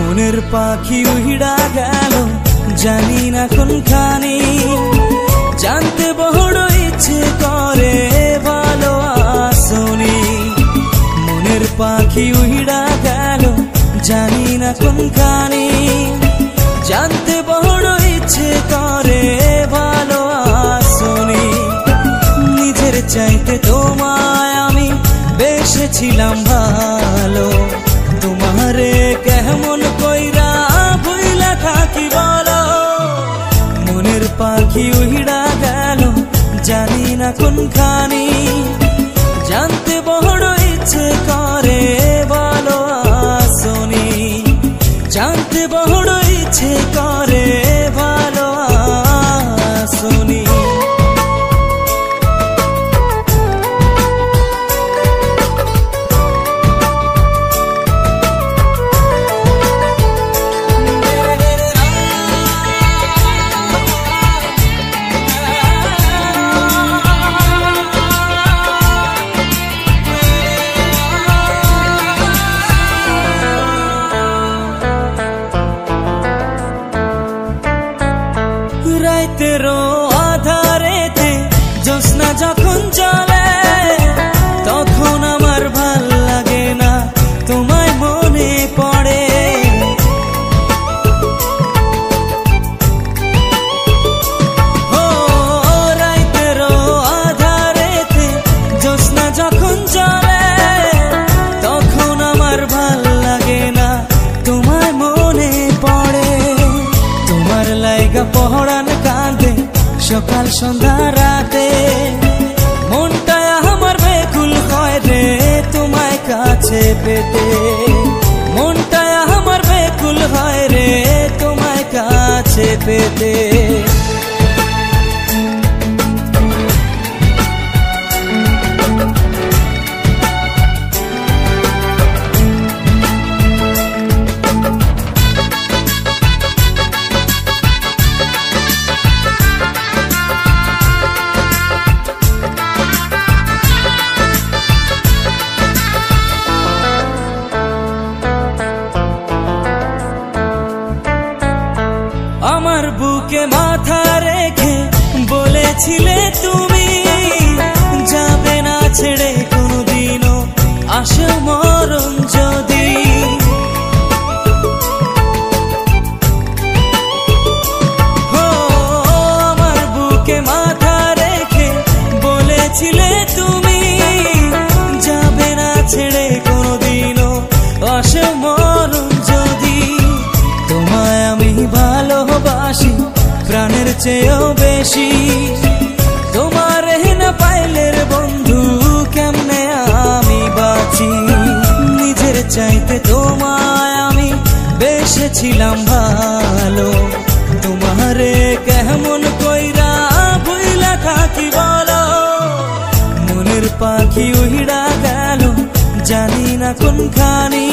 মনের পাখি উহিড়া গেল জানি না কোনখানি। জানতে বড় ইচ্ছে করে ভালো আসনি মনের পাখি উহিড়া গেল, জানি না কোনখানি। জানতে বড় ইচ্ছে করে ভালো আসনি নিজের চাইতে তোমায় আমি বেসেছিলাম ভালো। পাখি উহিড়া গেল, জানি না কোনখানি। জানতে বড় ইচ্ছে করে বলো আসনি। জানতে বড় ইচ্ছে করে রাইতেরও আধারেতে জ্যোৎস্না যখন চলে সন্ধ্যা রাতে। মনটা আমার বেকুল হয় রে তোমায় কাছে পেতে। মনটা আমার বেকুল হয় রে তোমায় কাছে পেতে। মাথা রেখে বলেছিলে তুমি যাবে না ছেড়ে কোনোদিনও আসে মরণ যদি। প্রাণের চেয়েও বেশি। তোমার না পাইলের বন্ধু কেমনে আমি বাঁচি? নিজের চাইতে তোমায় আমি বেসেছিলাম ভালো। তোমারে কেমন কইরা ভুইলা থাকি বলো। মনের পাখি উহিড়া গেল, জানি না কোনখানি।